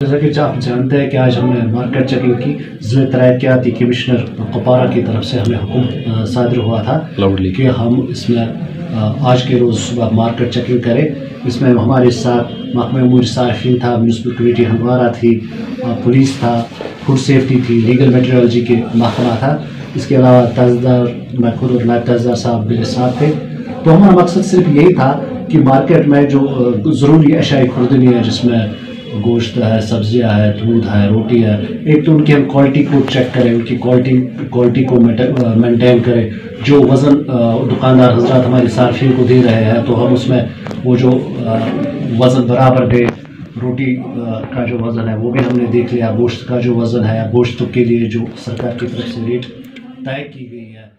जैसा कि आप जानते हैं कि आज हमने मार्केट चेकिंग की ज़िले तरक्याती कमिश्नर कुपारा की तरफ़ से हमें हुक्म सादर हुआ था लाउडली कि हम इसमें आज के रोज़ सुबह मार्केट चेकिंग करें। इसमें हमारे साथ महकमा सार्फिन था म्यूनसिपल कमेटी हंदवारा थी पुलिस था फ़ूड सेफ्टी थी लीगल मेट्रोलॉजी के महकमा था। इसके अलावा तहजदार मैं खुद और नायब तहजदार साहब मेरे साथ थे। तो हमारा मकसद सिर्फ़ यही था कि मार्केट में जो ज़रूरी अशाई खुर्दनी है जिसमें गोश्त है, सब्ज़ियाँ है, दूध है, रोटी है, एक तो उनकी हम क्वालिटी को चेक करें, उनकी क्वालिटी क्वालिटी को मेंटेन करें। जो वज़न दुकानदार हजरात हमारे सार्फिन को दे रहे हैं तो हम उसमें वो जो वज़न बराबर दे, रोटी का जो वज़न है, वो भी हमने देख लिया। गोश्त का जो वज़न है, गोश्त के लिए जो सरकार की तरफ़ से रेट तय की गई है।